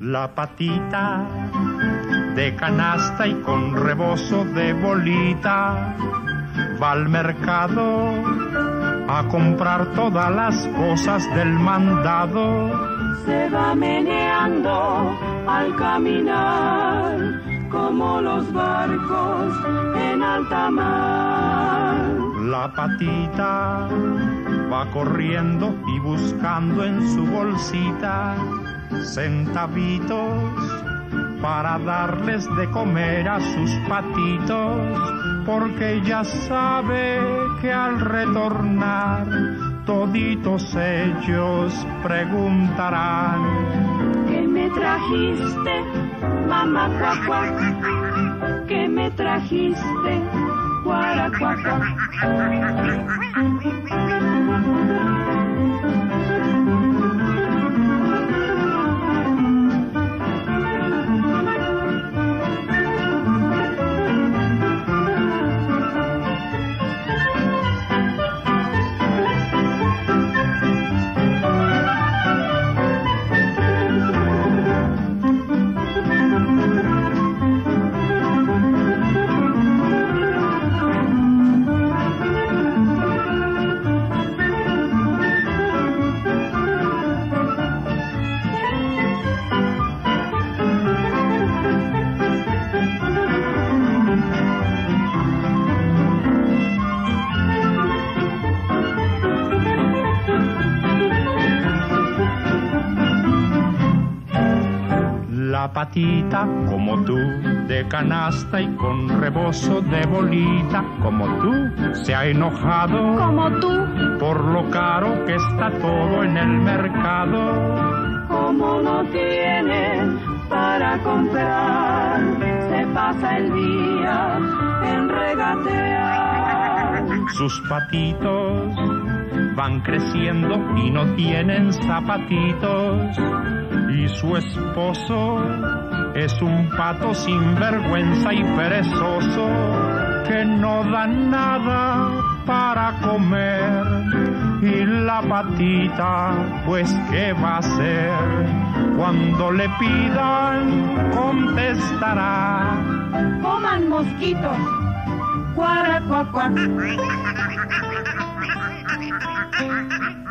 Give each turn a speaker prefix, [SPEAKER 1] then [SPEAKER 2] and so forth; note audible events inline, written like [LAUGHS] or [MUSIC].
[SPEAKER 1] La patita de canasta y con rebozo de bolita va al mercado a comprar todas las cosas del mandado.
[SPEAKER 2] Se va meneando al caminar como los barcos en alta mar.
[SPEAKER 1] La patita va corriendo y buscando en su bolsita centavitos para darles de comer a sus patitos, porque ya sabe que al retornar toditos ellos preguntarán
[SPEAKER 2] ¿Qué me trajiste, mamá cuacua? ¿Qué me trajiste, Quack
[SPEAKER 1] quack. Patita como tú, de canasta y con rebozo de bolita, como tú, se ha enojado
[SPEAKER 2] Como tú,
[SPEAKER 1] por lo caro que está todo en el mercado.
[SPEAKER 2] como no tiene para comprar, se pasa el día en regatear.
[SPEAKER 1] Sus patitos van creciendo y no tienen zapatitos. Y su esposo es un pato sin vergüenza y perezoso que no da nada para comer. Y la patita, pues, ¿qué va a hacer? Cuando le pidan, contestará.
[SPEAKER 2] Coman mosquitos, guaracuacua. [LAUGHS]